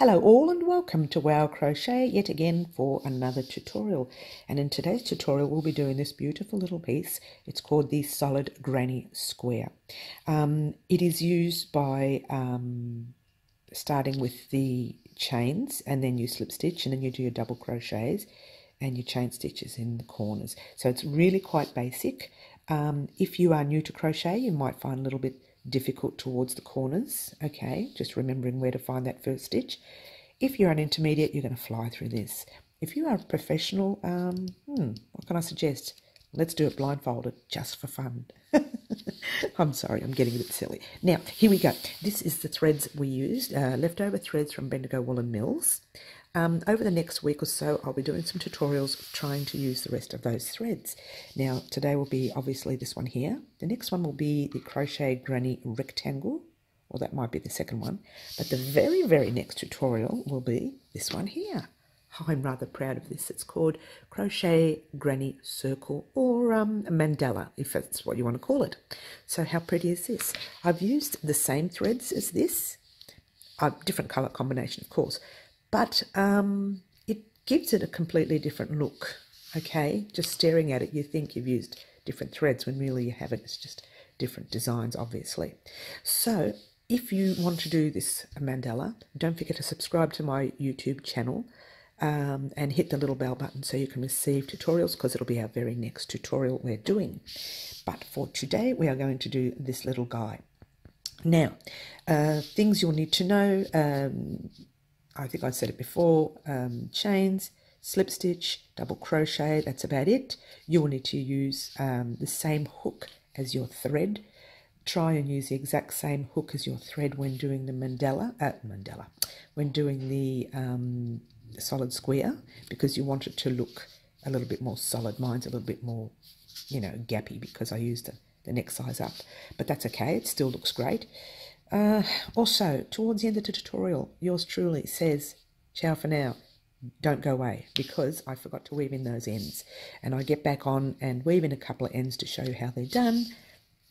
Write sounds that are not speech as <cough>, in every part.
Hello all and welcome to Wow Crochet yet again for another tutorial. And in today's tutorial we'll be doing this beautiful little piece. It's called the solid granny square. Um, it is used by um, starting with the chains and then you slip stitch and then you do your double crochets and your chain stitches in the corners. So it's really quite basic. Um, if you are new to crochet you might find a little bit difficult towards the corners, okay, just remembering where to find that first stitch. If you're an intermediate, you're going to fly through this. If you are a professional, um, hmm, what can I suggest? Let's do it blindfolded, just for fun. <laughs> I'm sorry, I'm getting a bit silly. Now, here we go. This is the threads we used, uh, leftover threads from Bendigo Woolen Mills. Um, over the next week or so, I'll be doing some tutorials trying to use the rest of those threads. Now, today will be obviously this one here. The next one will be the Crochet Granny Rectangle, or that might be the second one. But the very, very next tutorial will be this one here. I'm rather proud of this. It's called Crochet Granny Circle or um, Mandala, if that's what you want to call it. So how pretty is this? I've used the same threads as this, a different colour combination, of course, but um, it gives it a completely different look. Okay, just staring at it, you think you've used different threads when really you haven't. It's just different designs, obviously. So if you want to do this mandala, don't forget to subscribe to my YouTube channel um, and hit the little bell button so you can receive tutorials because it'll be our very next tutorial we're doing. But for today, we are going to do this little guy. Now, uh, things you'll need to know, um, I think I said it before, um, chains, slip stitch, double crochet, that's about it. You'll need to use um, the same hook as your thread. Try and use the exact same hook as your thread when doing the mandala, uh, mandala, when doing the um, solid square because you want it to look a little bit more solid. Mine's a little bit more, you know, gappy because I used the, the next size up. But that's okay, it still looks great. Uh, also, towards the end of the tutorial, yours truly says, ciao for now, don't go away, because I forgot to weave in those ends. And I get back on and weave in a couple of ends to show you how they're done,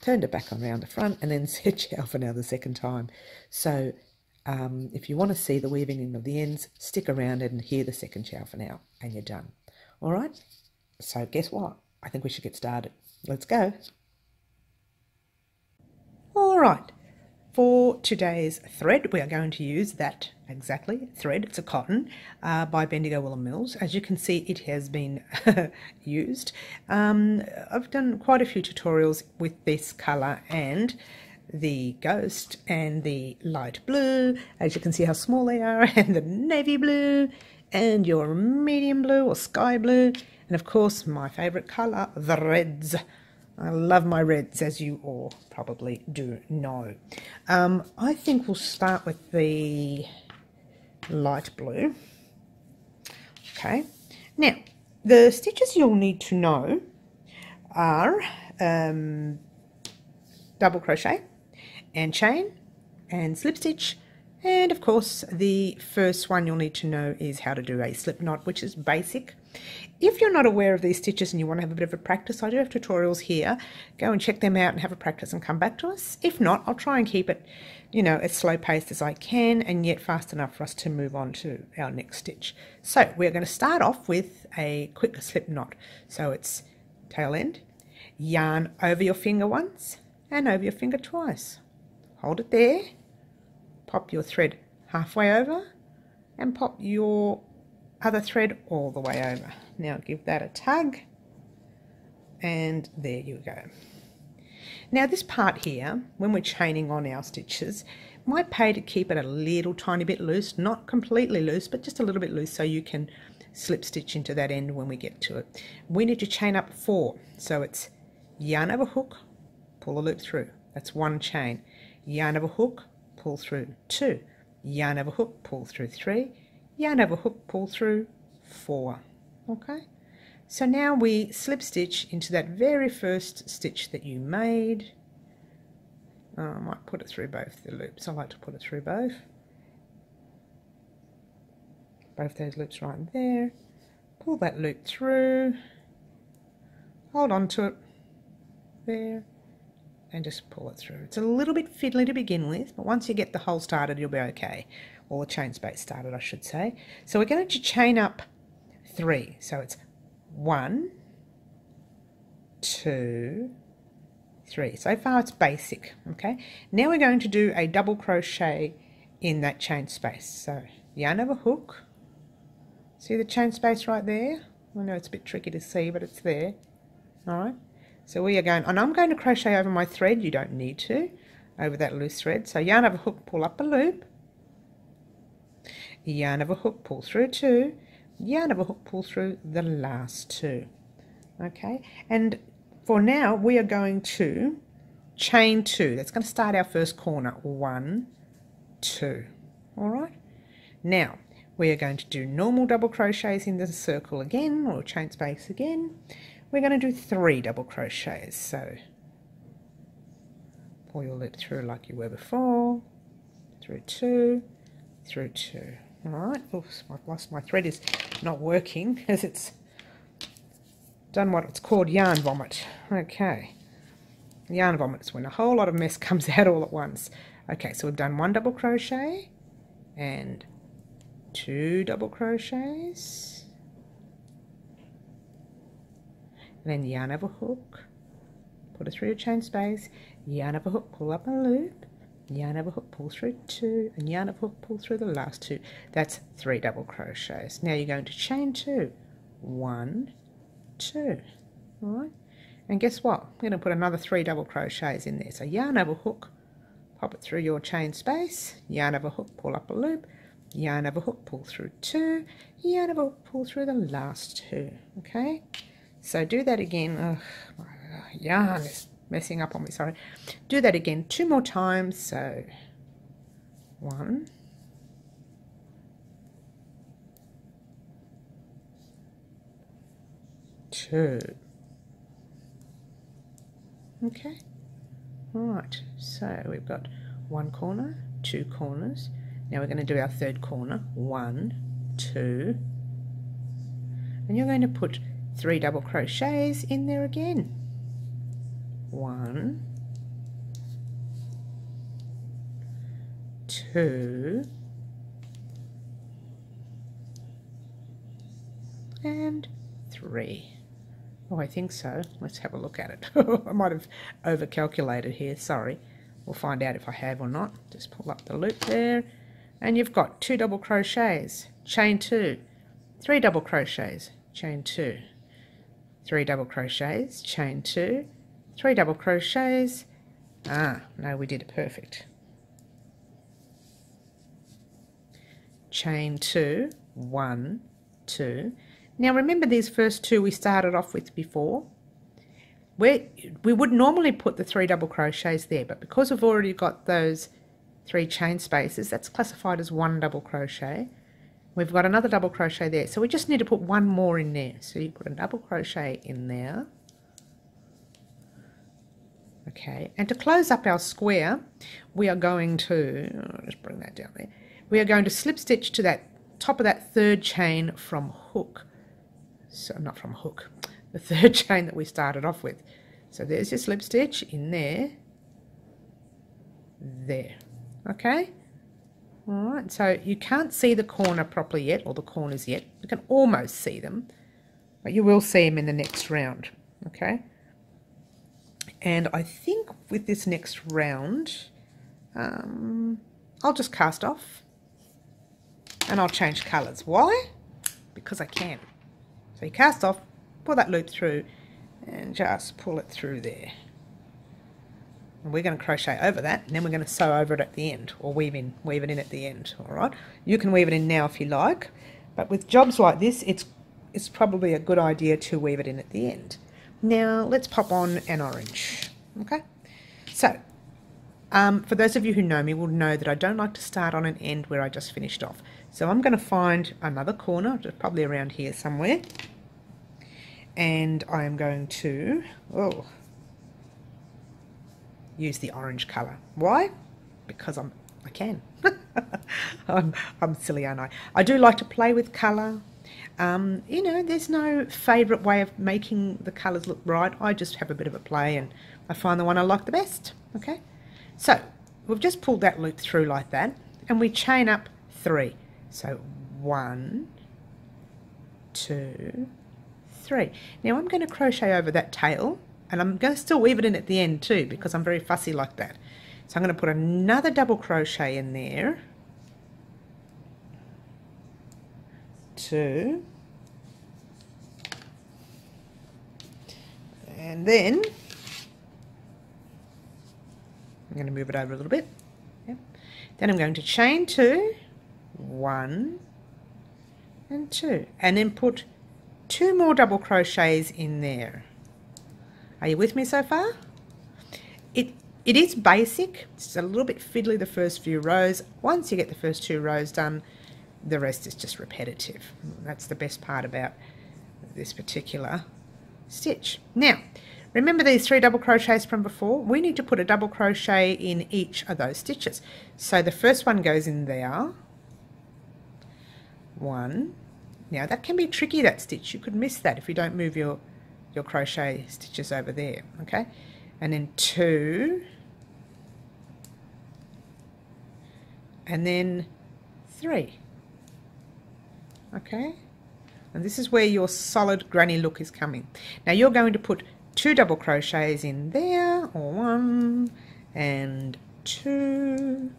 turned it back around the front, and then <laughs> said ciao for now the second time. So um, if you want to see the weaving in of the ends, stick around and hear the second ciao for now, and you're done. All right? So guess what? I think we should get started. Let's go. All right. For today's thread, we are going to use that exactly thread. It's a cotton uh, by Bendigo Woolen Mills. As you can see, it has been <laughs> used. Um, I've done quite a few tutorials with this colour and the ghost and the light blue. As you can see how small they are, <laughs> and the navy blue and your medium blue or sky blue. And of course, my favourite colour, the reds. I love my reds, as you all probably do know. Um, I think we'll start with the light blue. Okay. Now, the stitches you'll need to know are um, double crochet and chain and slip stitch and of course the first one you'll need to know is how to do a slip knot which is basic if you're not aware of these stitches and you want to have a bit of a practice, I do have tutorials here. Go and check them out and have a practice and come back to us. If not, I'll try and keep it, you know, as slow paced as I can and yet fast enough for us to move on to our next stitch. So we're going to start off with a quick slip knot. So it's tail end, yarn over your finger once and over your finger twice. Hold it there, pop your thread halfway over and pop your other thread all the way over. Now give that a tug and there you go. Now this part here, when we're chaining on our stitches, might pay to keep it a little tiny bit loose, not completely loose, but just a little bit loose so you can slip stitch into that end when we get to it. We need to chain up four, so it's yarn over hook, pull a loop through. That's one chain. Yarn over hook, pull through two. Yarn over hook, pull through three yarn over hook pull through four okay so now we slip stitch into that very first stitch that you made oh, I might put it through both the loops I like to put it through both both those loops right there pull that loop through hold on to it there and just pull it through. It's a little bit fiddly to begin with, but once you get the hole started, you'll be okay. Or the chain space started, I should say. So we're going to chain up three. So it's one, two, three. So far it's basic, okay? Now we're going to do a double crochet in that chain space. So yarn over hook. See the chain space right there? I know it's a bit tricky to see, but it's there. All right. So we are going, and I'm going to crochet over my thread. You don't need to, over that loose thread. So yarn over hook, pull up a loop. Yarn over hook, pull through two. Yarn over hook, pull through the last two. Okay, and for now we are going to chain two. That's going to start our first corner. One, two. All right. Now we are going to do normal double crochets in the circle again or chain space again. We're going to do three double crochets. So pull your loop through like you were before, through two, through two. All right. Oops, I've lost my thread is not working <laughs> as it's done what it's called yarn vomit. Okay. Yarn vomit is when a whole lot of mess <laughs> comes out all at once. Okay, so we've done one double crochet and two double crochets. Then yarn over hook, put it through your chain space, yarn over hook, pull up a loop, yarn over hook, pull through two, and yarn over hook, pull through the last two. That's three double crochets. Now you're going to chain two one two all right And guess what? I'm going to put another three double crochets in there. So yarn over hook, pop it through your chain space, yarn over hook, pull up a loop, yarn over hook, pull through two, yarn over hook, pull through the last two. Okay. So do that again. Ugh, yarn is messing up on me, sorry. Do that again two more times. So one, two. Okay. All right, so we've got one corner, two corners. Now we're going to do our third corner. One, two, and you're going to put three double crochets in there again. One, two, and three. Oh, I think so. Let's have a look at it. <laughs> I might have overcalculated here. Sorry. We'll find out if I have or not. Just pull up the loop there. And you've got two double crochets, chain two, three double crochets, chain two, three double crochets, chain two, three double crochets. Ah, no, we did it perfect. Chain two, one, two. Now remember these first two we started off with before? we we would normally put the three double crochets there, but because we've already got those three chain spaces, that's classified as one double crochet. We've got another double crochet there, so we just need to put one more in there. So you put a double crochet in there. Okay, and to close up our square, we are going to, I'll just bring that down there, we are going to slip stitch to that top of that third chain from hook so not from hook, <laughs> the third chain that we started off with. So there's your slip stitch in there, there, okay? All right, so you can't see the corner properly yet, or the corners yet. You can almost see them, but you will see them in the next round, okay? And I think with this next round, um, I'll just cast off and I'll change colours. Why? Because I can. So you cast off, pull that loop through and just pull it through there. And we're going to crochet over that and then we're going to sew over it at the end or weave in weave it in at the end all right you can weave it in now if you like but with jobs like this it's it's probably a good idea to weave it in at the end now let's pop on an orange okay so um, for those of you who know me will know that I don't like to start on an end where I just finished off so I'm going to find another corner probably around here somewhere and I am going to oh use the orange colour. Why? Because I'm I can. <laughs> I'm, I'm silly, aren't I? I do like to play with colour. Um, you know, there's no favourite way of making the colours look right. I just have a bit of a play and I find the one I like the best. Okay, so we've just pulled that loop through like that and we chain up three. So one, two, three. Now I'm going to crochet over that tail and I'm going to still weave it in at the end too because I'm very fussy like that. So I'm going to put another double crochet in there. Two. And then I'm going to move it over a little bit. Yep. Then I'm going to chain two, one and two, and then put two more double crochets in there. Are you with me so far? It it is basic. It's a little bit fiddly the first few rows. Once you get the first two rows done, the rest is just repetitive. That's the best part about this particular stitch. Now, remember these three double crochets from before? We need to put a double crochet in each of those stitches. So the first one goes in there. One. Now that can be tricky, that stitch. You could miss that if you don't move your your crochet stitches over there okay and then two and then three okay? And this is where your solid granny look is coming. Now you're going to put two double crochets in there or one and two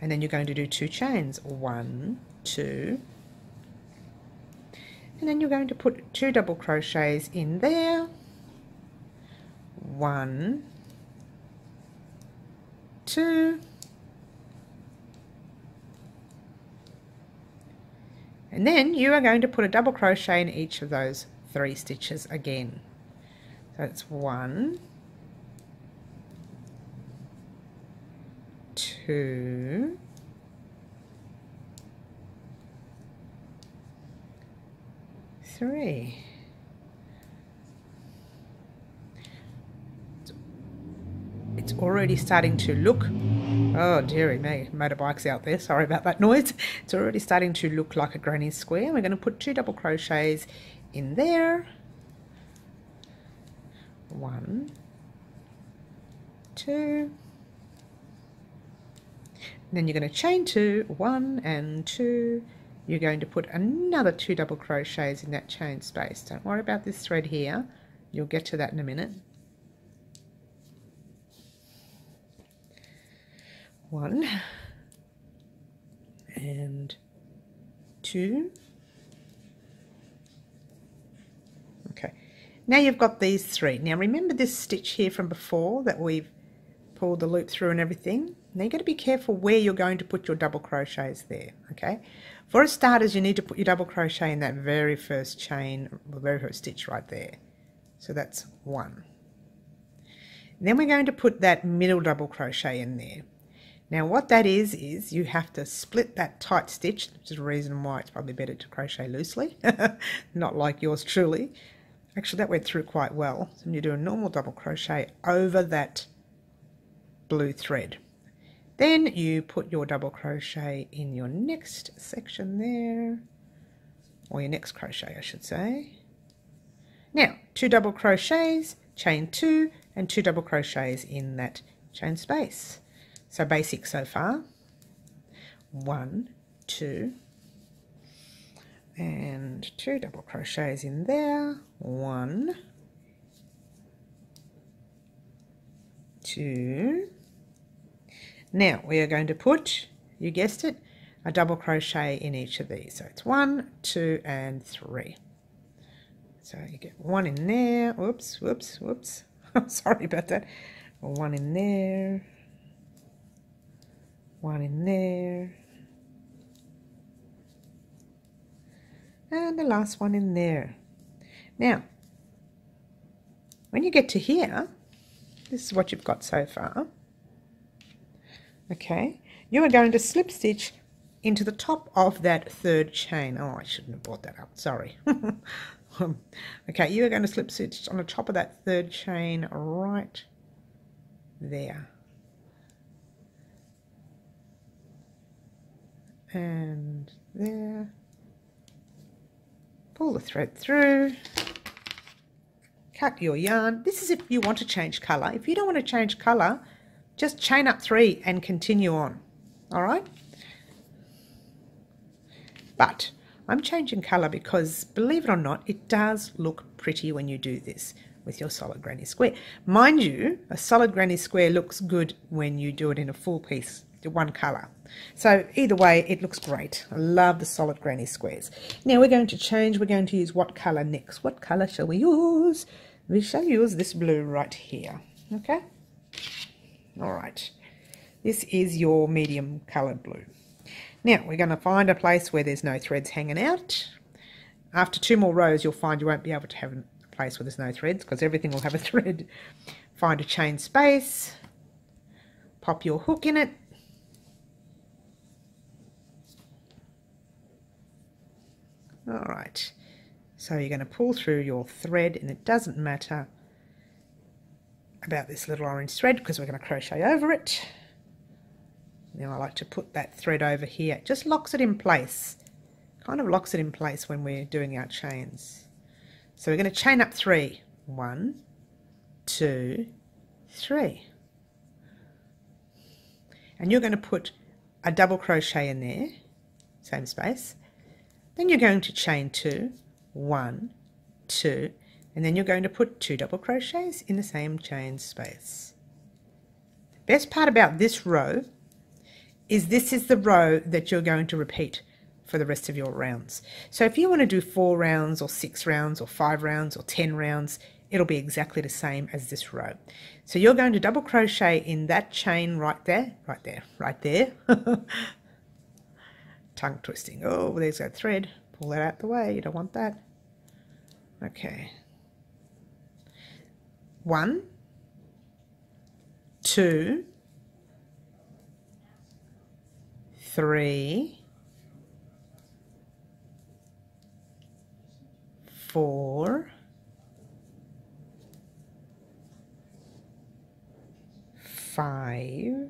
and then you're going to do two chains. One two and then you're going to put two double crochets in there. One two and then you are going to put a double crochet in each of those three stitches again so it's one two three. It's already starting to look, oh dearie me, motorbikes out there, sorry about that noise. It's already starting to look like a granny square. We're going to put two double crochets in there. One, two, and then you're going to chain two, one and two, you're going to put another two double crochets in that chain space. Don't worry about this thread here. You'll get to that in a minute. One and two. Okay, now you've got these three. Now remember this stitch here from before that we've pulled the loop through and everything? Now you've got to be careful where you're going to put your double crochets there, okay? For a starters, you need to put your double crochet in that very first chain, the very first stitch right there. So that's one. Then we're going to put that middle double crochet in there. Now what that is, is you have to split that tight stitch, which is the reason why it's probably better to crochet loosely, <laughs> not like yours truly. Actually, that went through quite well. So you do a normal double crochet over that blue thread. Then you put your double crochet in your next section there, or your next crochet I should say. Now, two double crochets, chain two, and two double crochets in that chain space. So basic so far. One, two, and two double crochets in there. One, two, now we are going to put, you guessed it, a double crochet in each of these. So it's one, two, and three. So you get one in there. Whoops, whoops, whoops. <laughs> Sorry about that. One in there. One in there. And the last one in there. Now, when you get to here, this is what you've got so far okay you are going to slip stitch into the top of that third chain oh I shouldn't have brought that up sorry <laughs> um, okay you are going to slip stitch on the top of that third chain right there and there pull the thread through, cut your yarn. This is if you want to change colour. If you don't want to change colour, just chain up three and continue on. All right? But I'm changing colour because, believe it or not, it does look pretty when you do this with your solid granny square. Mind you, a solid granny square looks good when you do it in a full piece, one colour. So either way, it looks great. I love the solid granny squares. Now we're going to change. We're going to use what colour next? What colour shall we use? We shall use this blue right here. Okay? All right. This is your medium coloured blue. Now we're going to find a place where there's no threads hanging out. After two more rows, you'll find you won't be able to have a place where there's no threads because everything will have a <laughs> thread. Find a chain space, pop your hook in it, all right so you're going to pull through your thread and it doesn't matter about this little orange thread because we're going to crochet over it now I like to put that thread over here. It just locks it in place. Kind of locks it in place when we're doing our chains. So we're going to chain up three. One, two, three. And you're going to put a double crochet in there, same space. Then you're going to chain two, one, two, and then you're going to put two double crochets in the same chain space. The best part about this row is this is the row that you're going to repeat for the rest of your rounds. So if you want to do four rounds or six rounds or five rounds or 10 rounds, it'll be exactly the same as this row. So you're going to double crochet in that chain right there, right there, right there. <laughs> Tongue twisting. Oh, there's that thread. Pull that out the way. You don't want that. Okay. One, two, three, four, five,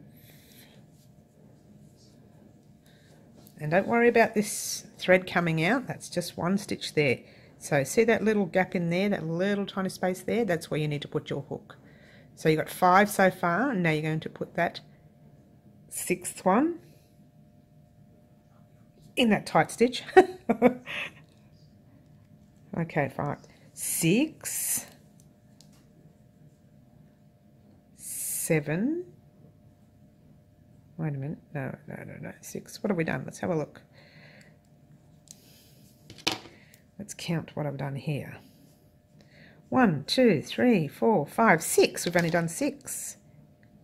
and don't worry about this thread coming out, that's just one stitch there. So see that little gap in there, that little tiny space there, that's where you need to put your hook. So you've got five so far, and now you're going to put that sixth one in that tight stitch. <laughs> okay, fine. Six, seven. Wait a minute. No, no, no, no. Six. What have we done? Let's have a look. Let's count what I've done here. One, two, three, four, five, six. We've only done six.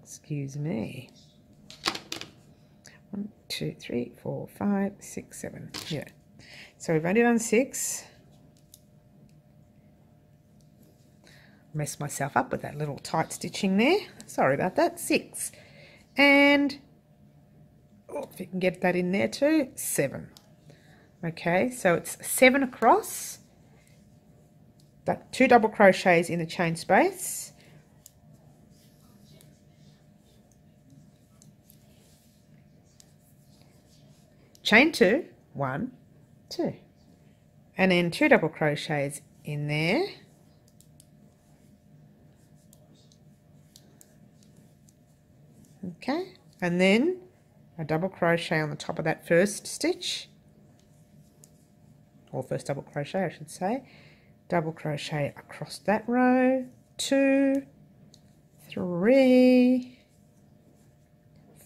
Excuse me. One, two, three, four, five, six, seven. Yeah. So we've only done six. Messed myself up with that little tight stitching there. Sorry about that. Six. And, oh, if you can get that in there too, seven. Okay, so it's seven across. That two double crochets in the chain space chain two, one, two, and then two double crochets in there. Okay, and then a double crochet on the top of that first stitch, or first double crochet I should say, double crochet across that row, two, three,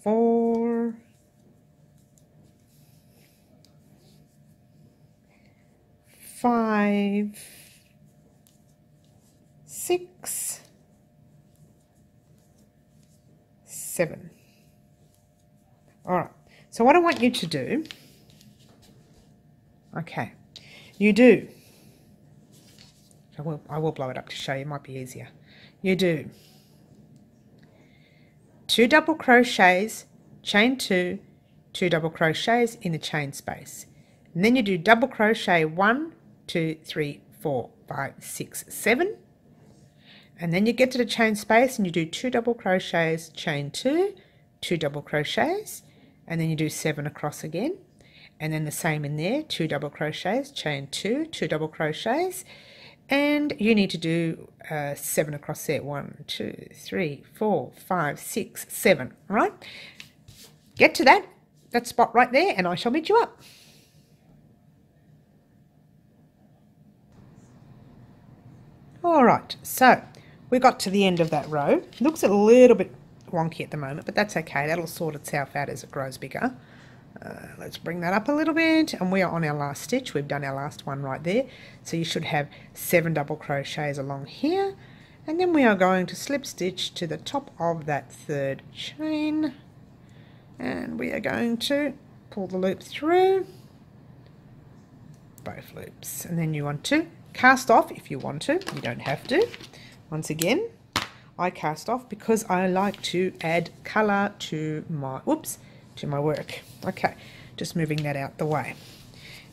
four, five, six, seven. All right, so what I want you to do, okay, you do, I will, I will blow it up to show you, it might be easier. You do two double crochets, chain two, two double crochets in the chain space. And then you do double crochet one, two, three, four, five, six, seven. And then you get to the chain space and you do two double crochets, chain two, two double crochets, and then you do seven across again. and then the same in there, two double crochets, chain two, two double crochets, and you need to do uh, seven across there. One, two, three, four, five, six, seven, right? Get to that, that spot right there, and I shall meet you up. All right, so we got to the end of that row. Looks a little bit wonky at the moment, but that's okay. That'll sort itself out as it grows bigger. Uh, let's bring that up a little bit. And we are on our last stitch. We've done our last one right there. So you should have seven double crochets along here. And then we are going to slip stitch to the top of that third chain. And we are going to pull the loop through both loops. And then you want to cast off if you want to. You don't have to. Once again I cast off because I like to add color to my whoops to my work. Okay, just moving that out the way.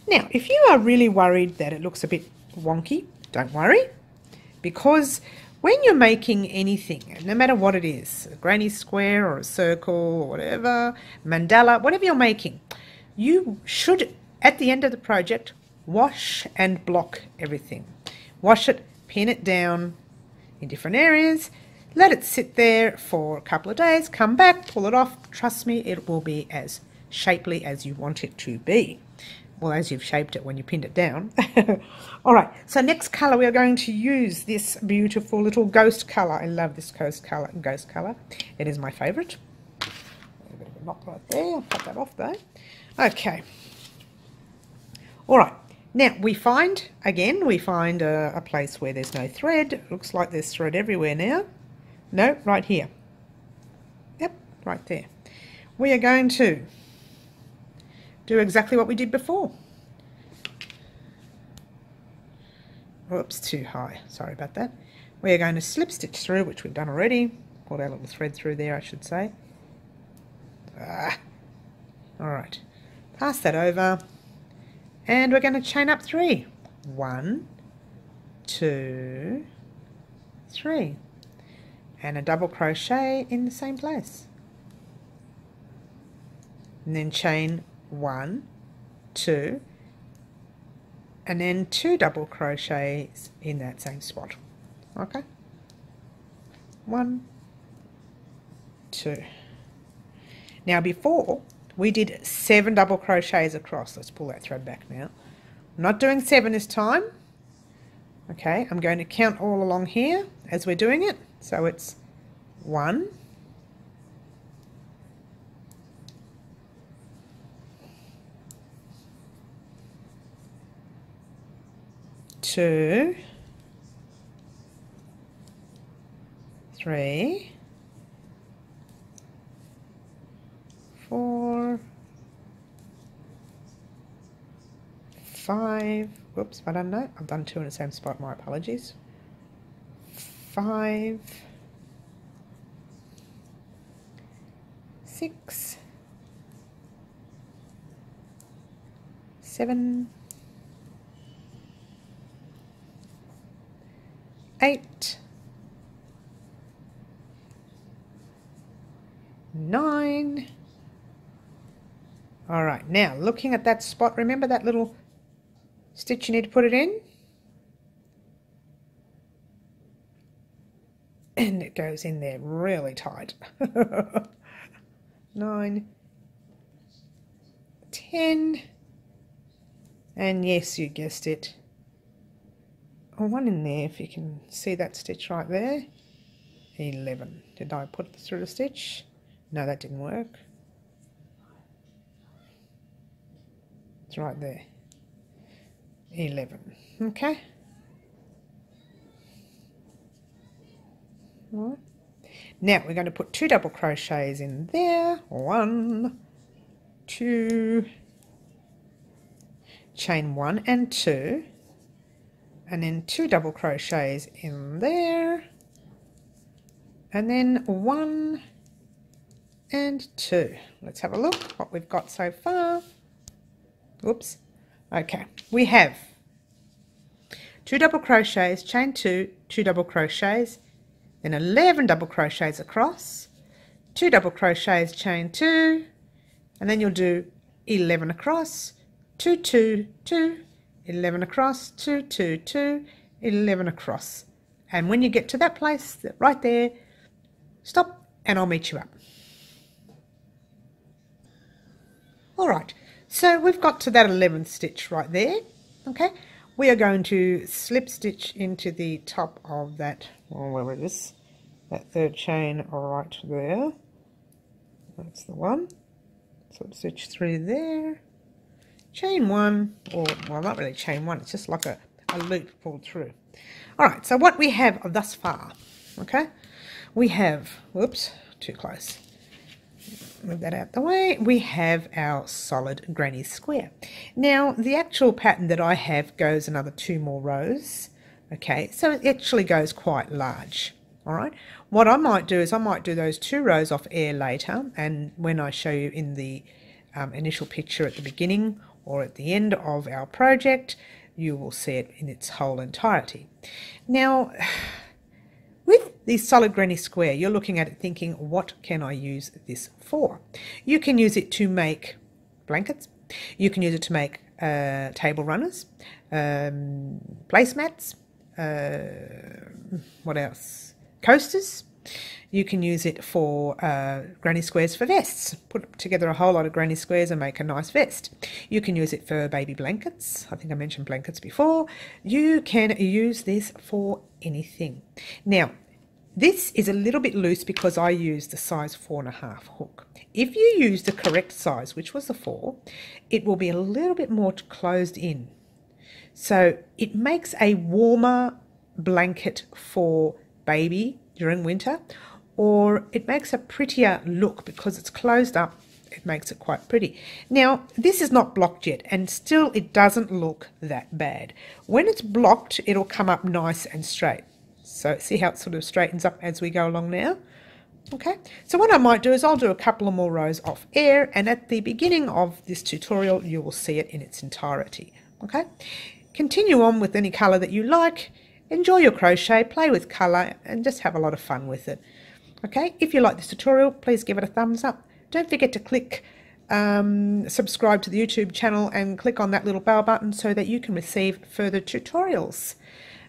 Now, if you are really worried that it looks a bit wonky, don't worry, because when you're making anything, no matter what it is, a granny square or a circle or whatever, mandala, whatever you're making, you should, at the end of the project, wash and block everything. Wash it, pin it down in different areas, let it sit there for a couple of days, come back, pull it off. Trust me, it will be as shapely as you want it to be. Well, as you've shaped it when you pinned it down. <laughs> All right, so next colour we are going to use this beautiful little ghost colour. I love this ghost colour. Ghost colour. It is my favourite. A bit of a knot right there. I'll cut that off though. Okay. All right. Now we find, again, we find a, a place where there's no thread. looks like there's thread everywhere now. No, right here. Yep, right there. We are going to do exactly what we did before. Oops, too high. Sorry about that. We are going to slip stitch through, which we've done already. Pulled our little thread through there, I should say. Ah. All right. Pass that over. And we're going to chain up three. One, two, three and a double crochet in the same place. And then chain one two and then two double crochets in that same spot. Okay? One two. Now before we did seven double crochets across. Let's pull that thread back now. I'm not doing seven this time. Okay I'm going to count all along here as we're doing it so it's one, two, three, four, five, whoops, I don't know, I've done two in the same spot, my apologies, five, six, seven, eight, nine. All right, now looking at that spot, remember that little stitch you need to put it in? And goes in there really tight. <laughs> nine, ten, and yes, you guessed it. Oh, one in there, if you can see that stitch right there. 11. Did I put through the stitch? No, that didn't work. It's right there. 11. Okay. Right. Now we're going to put two double crochets in there. One, two, chain one and two, and then two double crochets in there, and then one and two. Let's have a look what we've got so far. Oops. Okay, we have two double crochets, chain two, two double crochets, then 11 double crochets across, two double crochets, chain two, and then you'll do 11 across, 2, 2, 2, 11 across, 2, 2, 2, 11 across. And when you get to that place, right there, stop and I'll meet you up. All right, so we've got to that 11th stitch right there, okay? We are going to slip stitch into the top of that, oh, where it is, that third chain right there. That's the one. Slip stitch through there. Chain one, or, well, not really chain one, it's just like a, a loop pulled through. All right, so what we have thus far, okay, we have, whoops, too close. Move that out the way. We have our solid granny square. Now, the actual pattern that I have goes another two more rows, okay, so it actually goes quite large. All right. What I might do is I might do those two rows off air later, and when I show you in the um, initial picture at the beginning or at the end of our project, you will see it in its whole entirety. Now, with the solid granny square, you're looking at it thinking, what can I use this for? You can use it to make blankets. You can use it to make uh, table runners, um, placemats, uh, what else? Coasters. You can use it for uh, granny squares for vests. Put together a whole lot of granny squares and make a nice vest. You can use it for baby blankets. I think I mentioned blankets before. You can use this for anything. Now, this is a little bit loose because I used the size four and a half hook. If you use the correct size, which was the four, it will be a little bit more closed in. So it makes a warmer blanket for baby during winter or it makes a prettier look. Because it's closed up it makes it quite pretty. Now this is not blocked yet and still it doesn't look that bad. When it's blocked it'll come up nice and straight. So see how it sort of straightens up as we go along now? Okay. So what I might do is I'll do a couple of more rows off air and at the beginning of this tutorial you will see it in its entirety. Okay. Continue on with any color that you like. Enjoy your crochet play with color and just have a lot of fun with it Okay, if you like this tutorial, please give it a thumbs up. Don't forget to click um, subscribe to the YouTube channel and click on that little bell button so that you can receive further tutorials.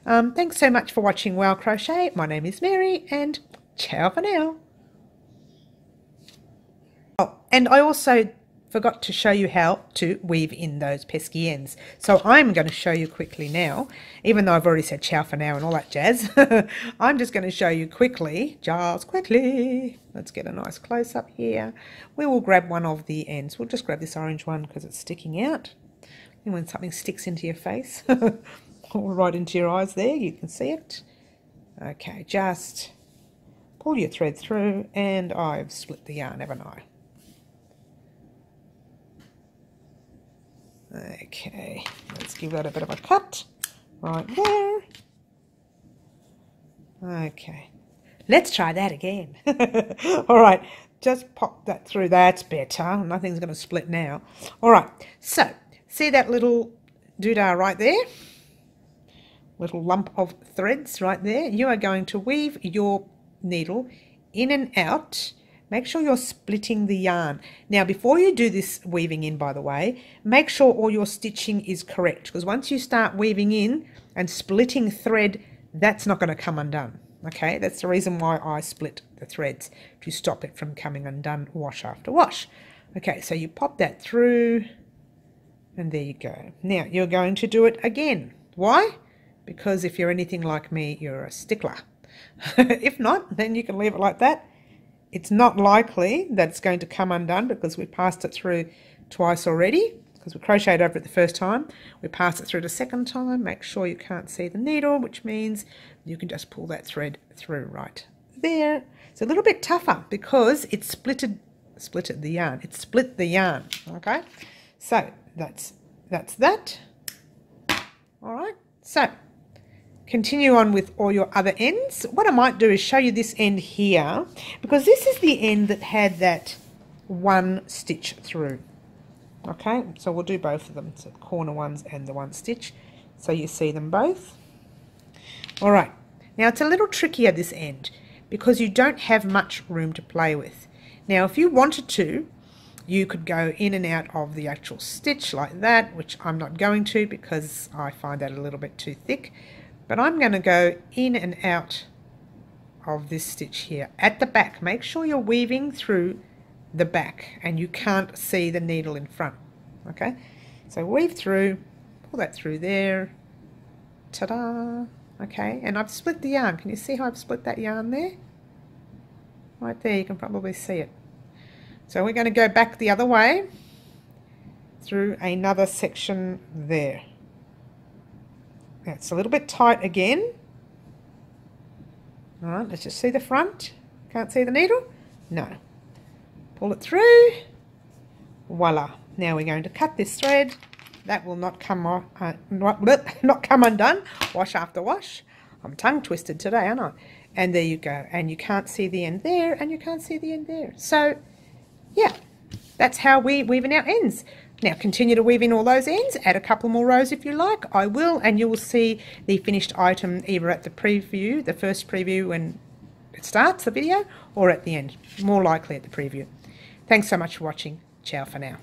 Um, thanks so much for watching Wow Crochet. My name is Mary and ciao for now. Oh, and I also forgot to show you how to weave in those pesky ends. So I'm going to show you quickly now, even though I've already said ciao for now and all that jazz. <laughs> I'm just going to show you quickly, just quickly. Let's get a nice close-up here. We will grab one of the ends. We'll just grab this orange one because it's sticking out. And when something sticks into your face, <laughs> or right into your eyes there, you can see it. Okay, just pull your thread through and I've split the yarn, haven't I? Okay, let's give that a bit of a cut right there. Okay, let's try that again. <laughs> All right, just pop that through. That's better. Nothing's going to split now. All right, so see that little doodah right there? Little lump of threads right there. You are going to weave your needle in and out Make sure you're splitting the yarn. Now, before you do this weaving in, by the way, make sure all your stitching is correct because once you start weaving in and splitting thread, that's not going to come undone. Okay, that's the reason why I split the threads to stop it from coming undone wash after wash. Okay, so you pop that through and there you go. Now, you're going to do it again. Why? Because if you're anything like me, you're a stickler. <laughs> if not, then you can leave it like that it's not likely that it's going to come undone because we passed it through twice already because we crocheted over it the first time. We pass it through the second time. Make sure you can't see the needle, which means you can just pull that thread through right there. It's a little bit tougher because it's splitted, splitted the yarn. It split the yarn, okay? So that's, that's that. All right, so continue on with all your other ends. What I might do is show you this end here because this is the end that had that one stitch through. Okay, so we'll do both of them, so the corner ones and the one stitch, so you see them both. All right, now it's a little trickier this end because you don't have much room to play with. Now if you wanted to, you could go in and out of the actual stitch like that, which I'm not going to because I find that a little bit too thick. But I'm going to go in and out of this stitch here at the back. Make sure you're weaving through the back and you can't see the needle in front. Okay, so weave through, pull that through there. Ta-da! Okay, and I've split the yarn. Can you see how I've split that yarn there? Right there, you can probably see it. So we're going to go back the other way through another section there. It's a little bit tight again. All right, let's just see the front. Can't see the needle? No. Pull it through. Voila. Now we're going to cut this thread. That will not come off, uh, not, <laughs> not come undone. Wash after wash. I'm tongue twisted today, aren't I? And there you go. And you can't see the end there, and you can't see the end there. So, yeah, that's how we weave in our ends. Now continue to weave in all those ends, add a couple more rows if you like, I will, and you will see the finished item either at the preview, the first preview when it starts the video, or at the end, more likely at the preview. Thanks so much for watching. Ciao for now.